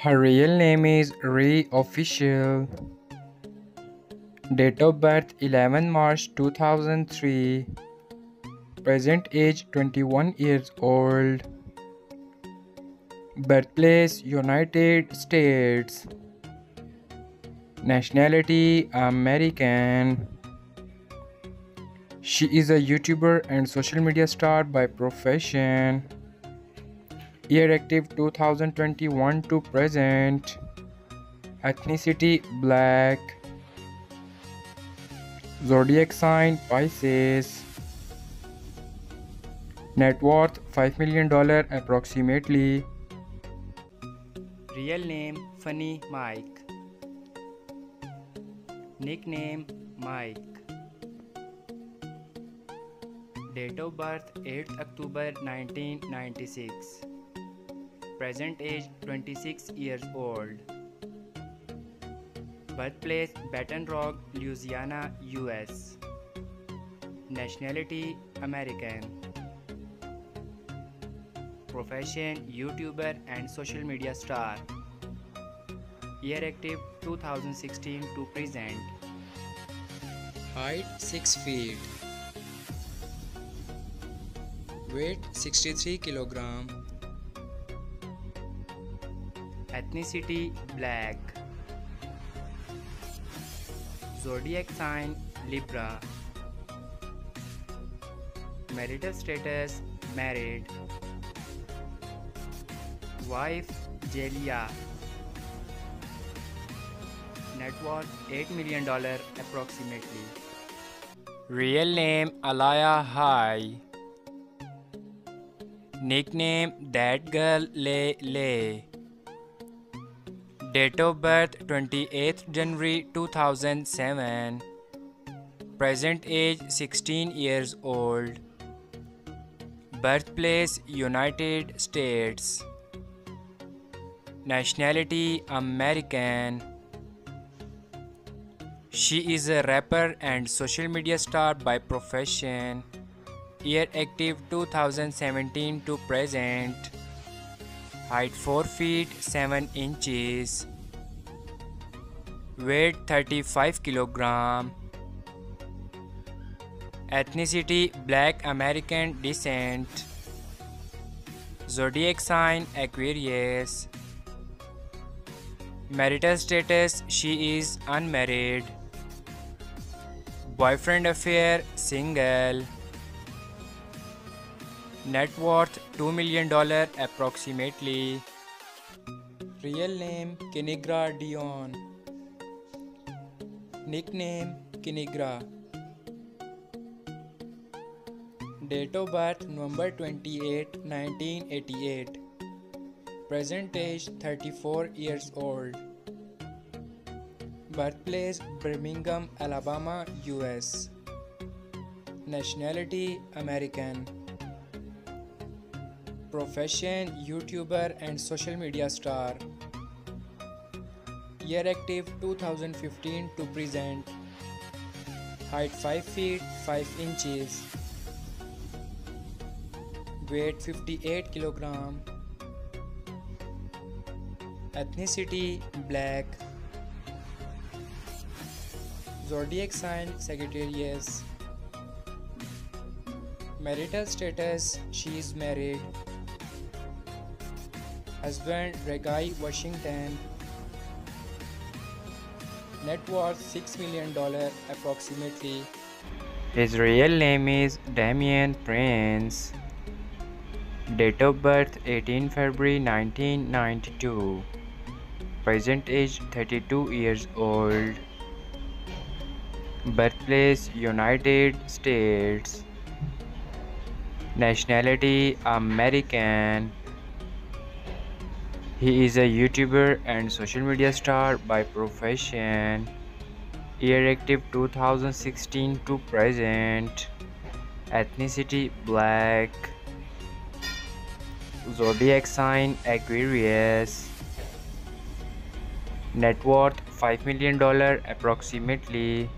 Her real name is Ri Official. Date of birth 11 March 2003. Present age 21 years old. Birthplace United States. Nationality American. She is a YouTuber and social media star by profession. Year active 2021 to present. Ethnicity black. Zodiac sign Pisces. Net worth $5 million approximately. Real name Funny Mike. Nickname Mike. Date of birth 8th October 1996. Present age 26 years old. Birthplace Baton Rouge, Louisiana, US. Nationality American. Profession YouTuber and social media star. Year active 2016 to present. Height 6 feet. Weight 63 kilogram. Ethnicity Black. Zodiac sign Libra. Marital status Married. Wife Jelia. Net worth $8 million approximately. Real name Alaya High. Nickname That Girl Lay Lay. Date of birth 28th January 2007. Present age 16 years old. Birthplace United States. Nationality American. She is a rapper and social media star by profession. Year active 2017 to present. Height 4 feet 7 inches. Weight 35 kilogram. Ethnicity Black American descent. Zodiac sign Aquarius. Marital status She is unmarried. Boyfriend affair Single. Net worth $2 million approximately. Real name Kinigra Deon. Nickname Kinigra. Date of birth November 28, 1988. Present age 34 years old. Birthplace Birmingham, Alabama, US. Nationality American. Profession YouTuber and social media star. Year active 2015 to present. Height 5 feet 5 inches. Weight 58 kilogram. Ethnicity black. Zodiac sign Sagittarius. Marital status she is married. Husband Regai Washington. Net worth $6 million approximately. His real name is Damien Prince. Date of birth 18 February 1992. Present age 32 years old. Birthplace United States. Nationality American. He is a YouTuber and social media star by profession. Year active 2016 to present. Ethnicity black. Zodiac sign Aquarius. Net worth $5 million approximately.